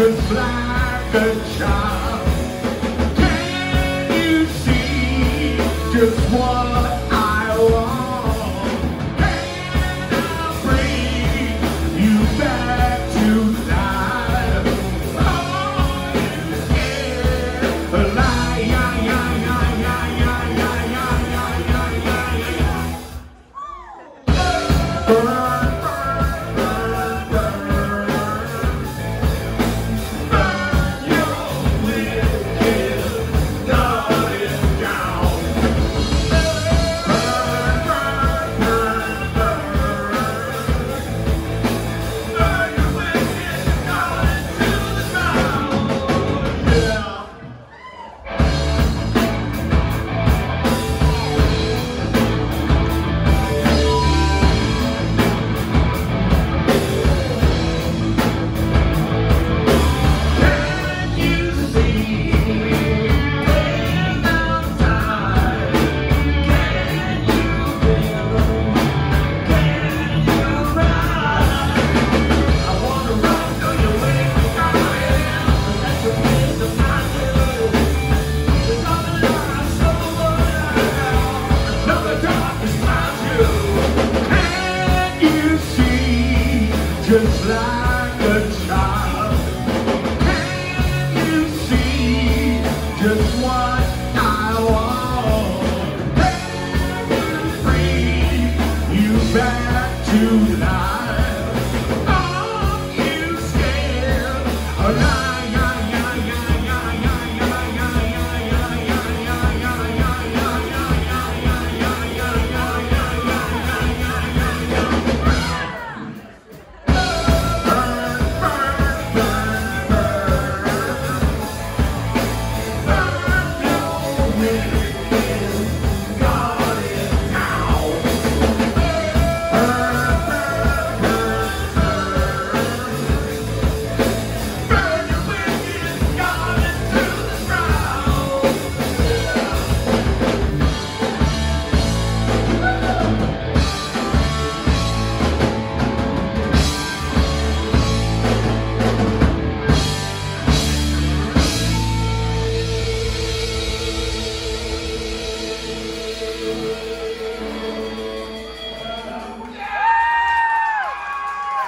just like a child. Can you see just what I want? just like a child. me.